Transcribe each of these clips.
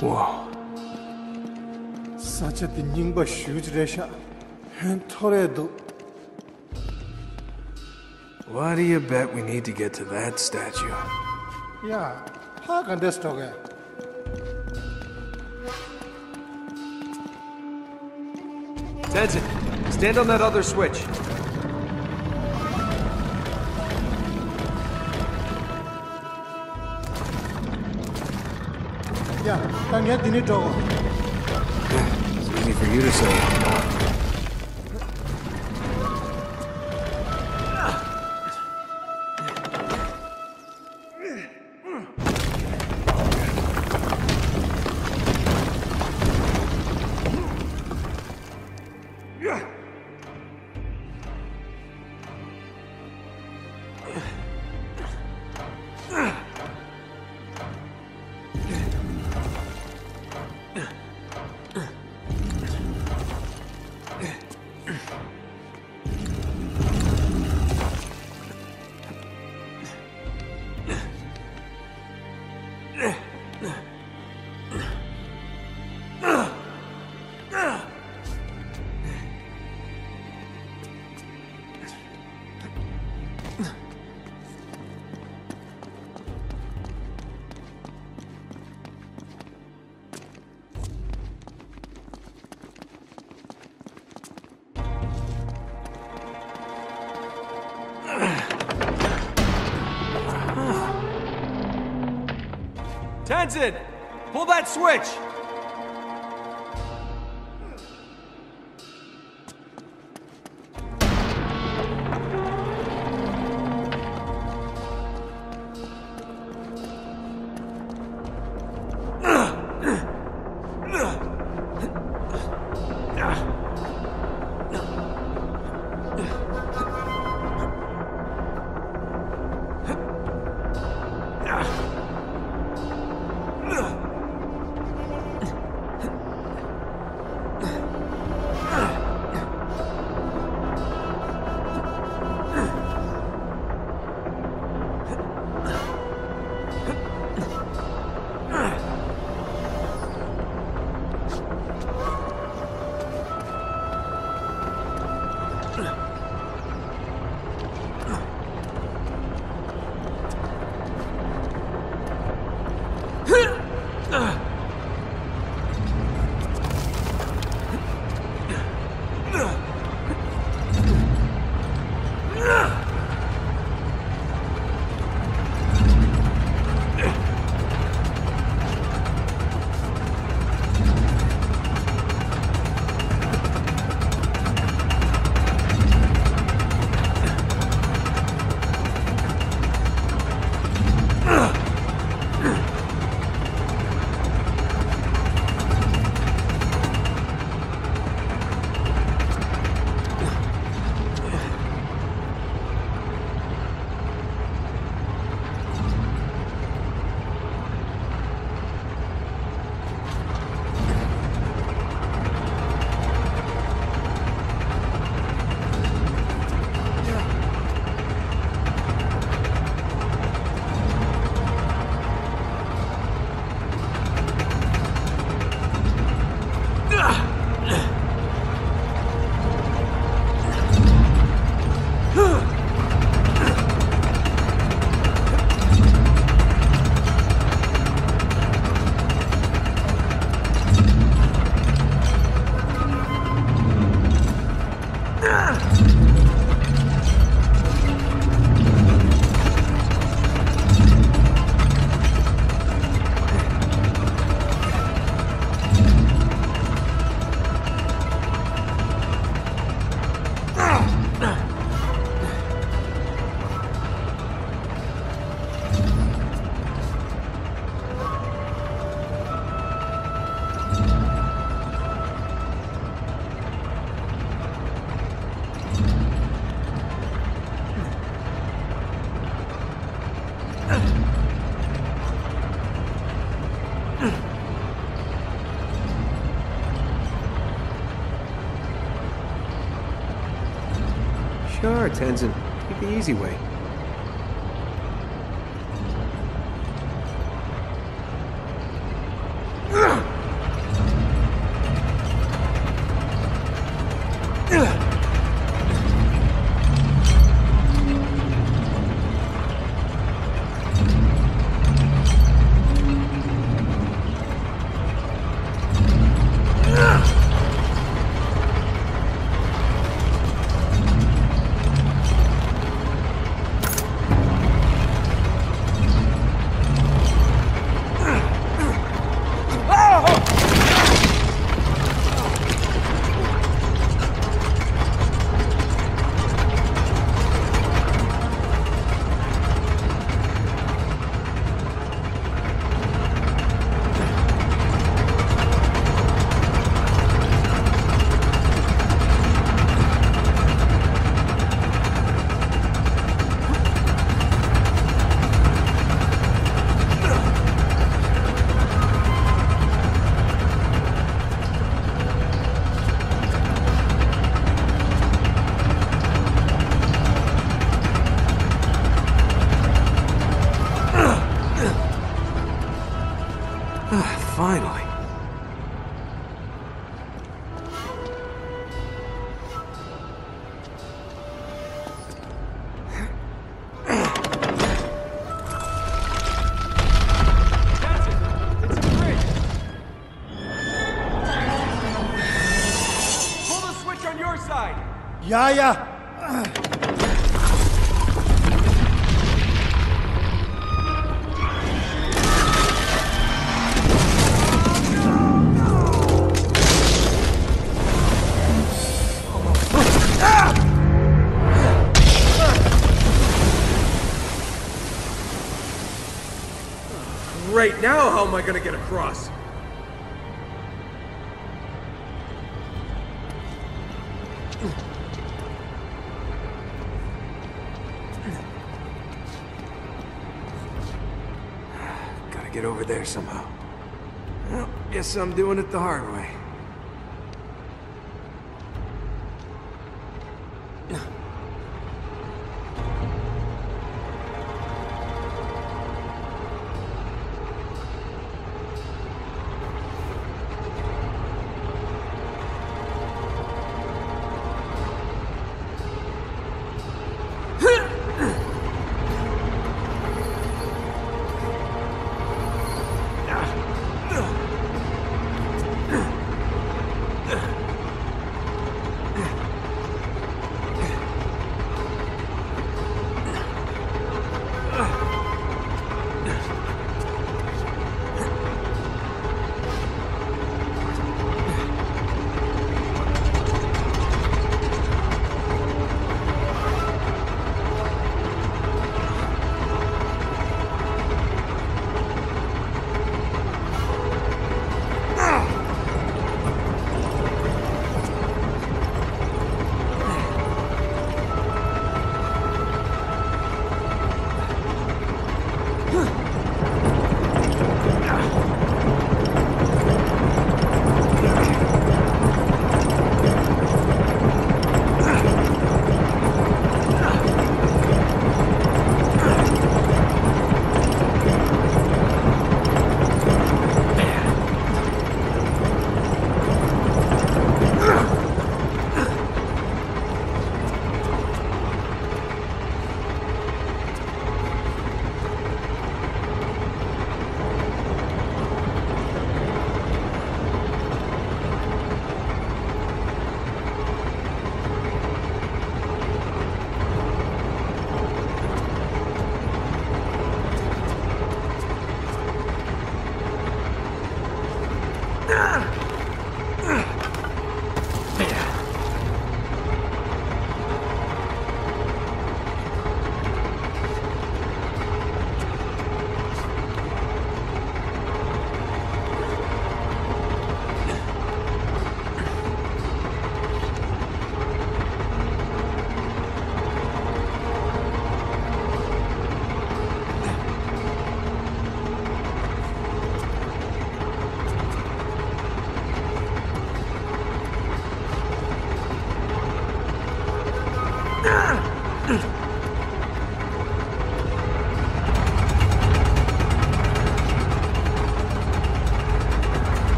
Whoa. Such a thing but huge resha. And Toredo. Why do you bet we need to get to that statue? Yeah. How can this talk? Tenzin, stand on that other switch. Yeah. Can you dini talk? It's easy for you to say. Tenzin! Pull that switch! Sure, Tenzin. Take the easy way. Side! Ja, ja. Right now, how am I gonna get across? Get over there somehow. Well, guess I'm doing it the hard way.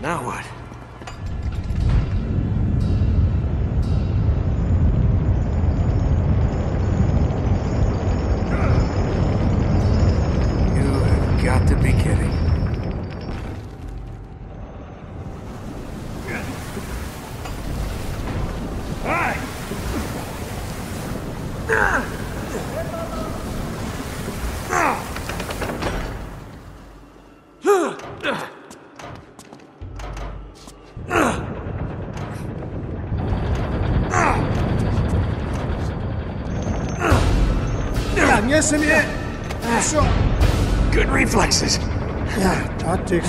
Now what? Ja, nie jestem je. Good reflexes. Ja, tactics.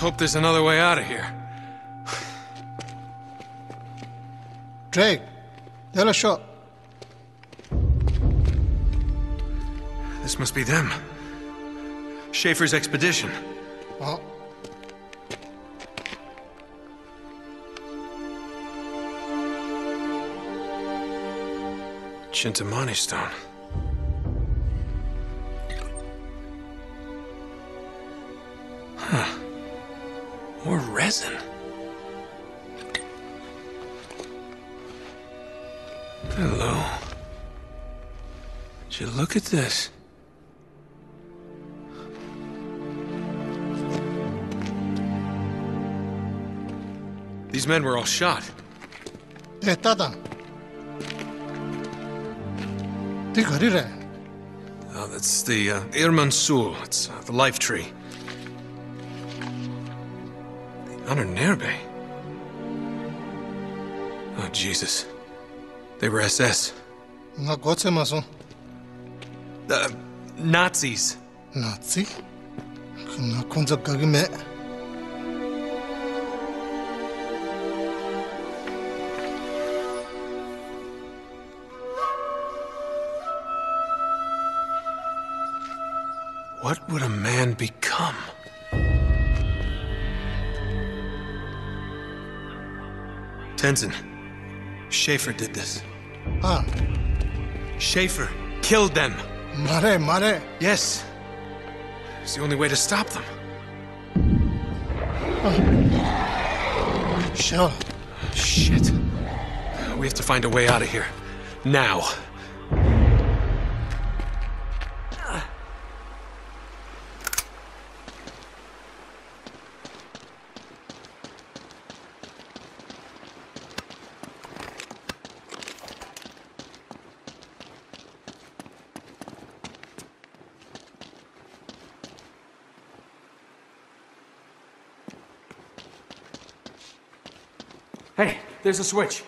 Hope there's another way out of here. Drake, they're a shot. This must be them. Schaefer's expedition. Oh, Chintamani stone. resin. Hello. Would you look at this? These men were all shot. They Oh, ah, that's the uh, Irminsul. It's uh, the life tree. Not Nerbe. Oh, Jesus. They were SS. Na Gott sei mal. Uh, Nazis. Nazi? Na. What would a man become? Tenzin, Schaefer did this. Ah. Schaefer killed them. Mare, Mare. Yes. It's the only way to stop them. Oh. Sure. Shit. We have to find a way out of here. Now. There's a switch.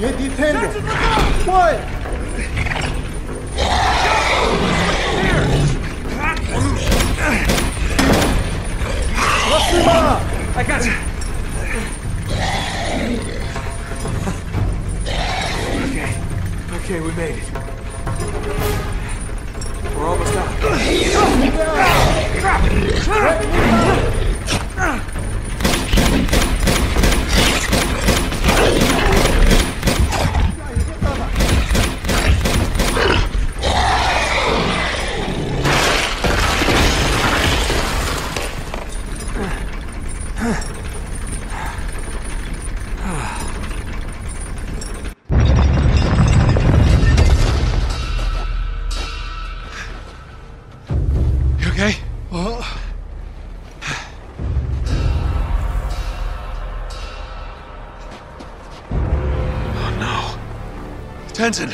Nie detendo! What? Próxima! I got you! Okay. Okay, we made it. We're almost out. Tenzin!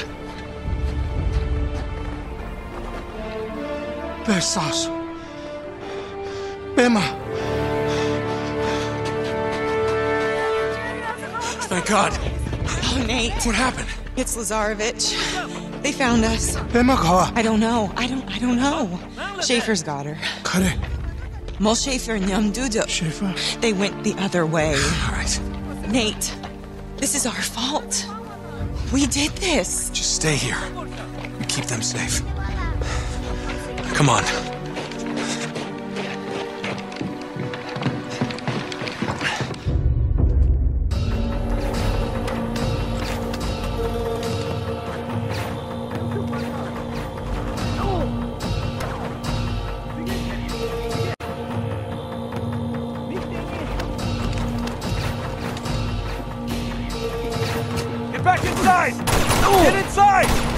There's Pema! Thank God! Oh, Nate. What happened? It's Lazarevic. They found us. Bema Kawa. I don't know. I don't I don't know. Schaefer's got her. Cut it. Mol Schaefer and Yamdudo. Schaefer? They went the other way. All right. Nate, this is our fault. We did this. Just stay here. Keep them safe. Come on. Get back inside! Get inside!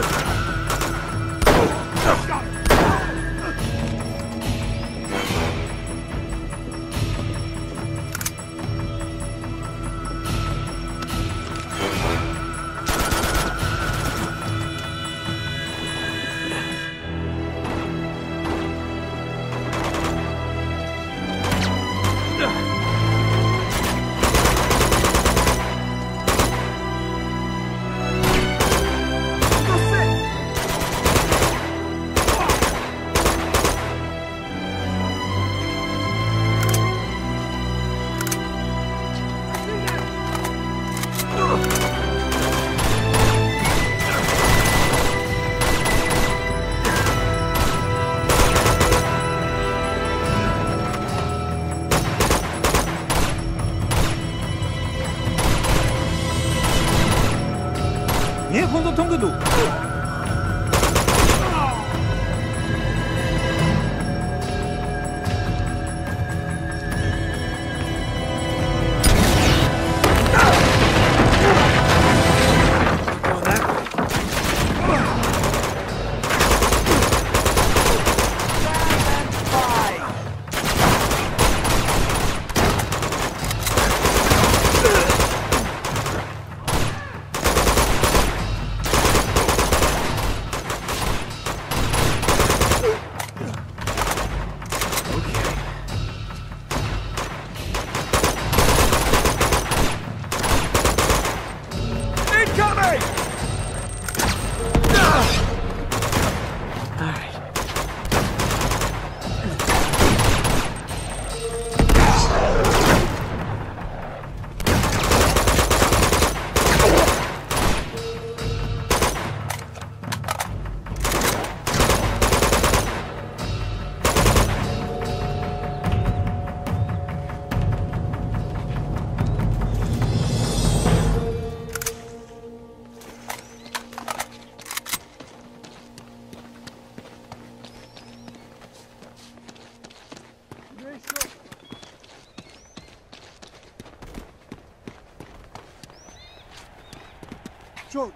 Good. niech on do tągu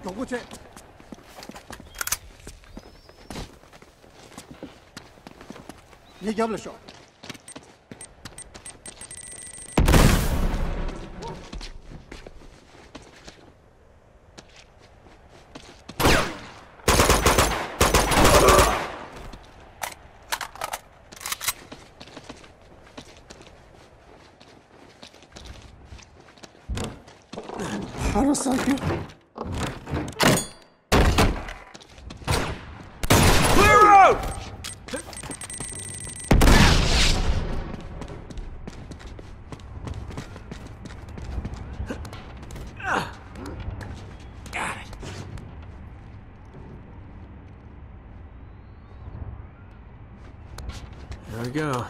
走过去。你叫不了手。I don't. Go.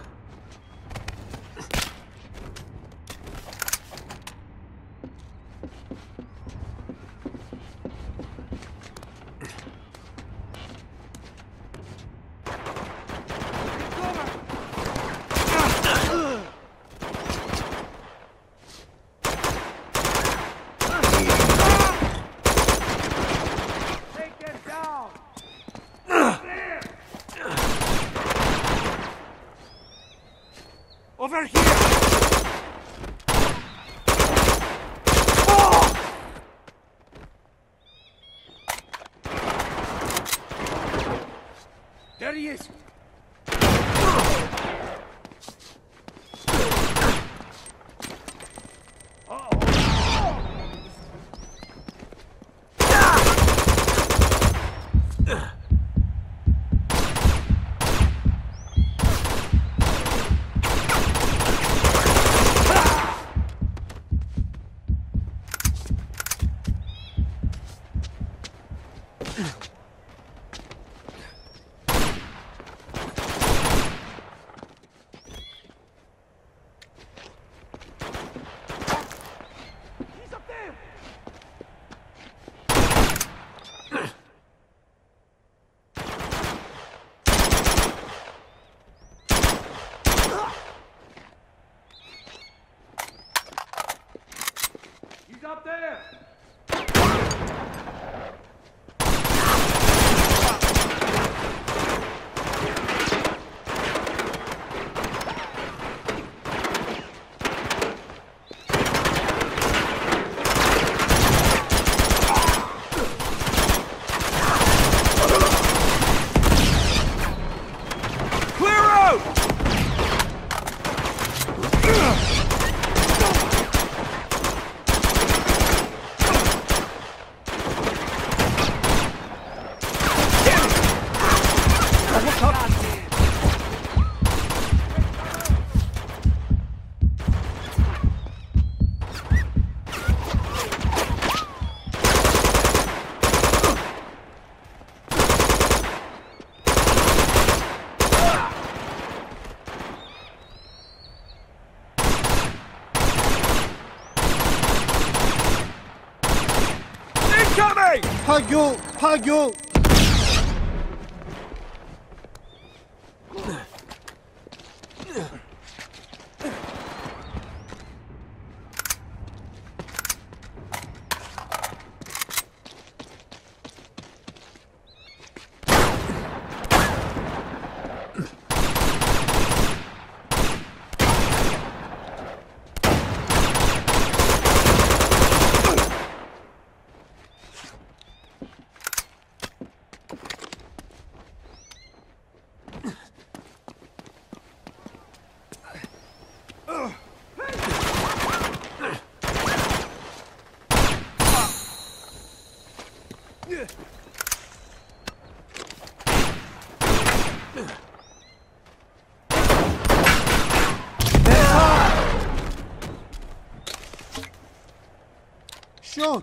Over here! There he is! Up there! Coming! 파교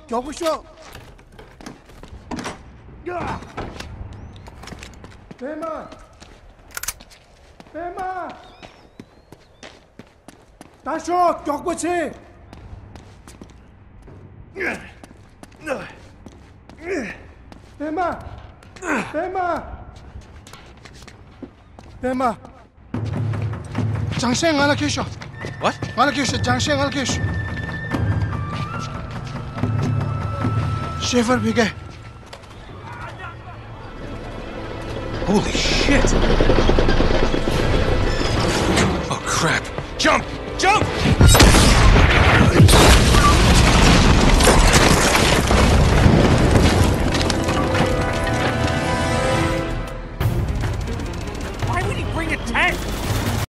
脚步声。rema 妈大叔，脚步去。rema rema 江省阿勒基什。what？阿勒基，江。Schaefer, we go. Holy shit! Oh crap! Jump! Jump!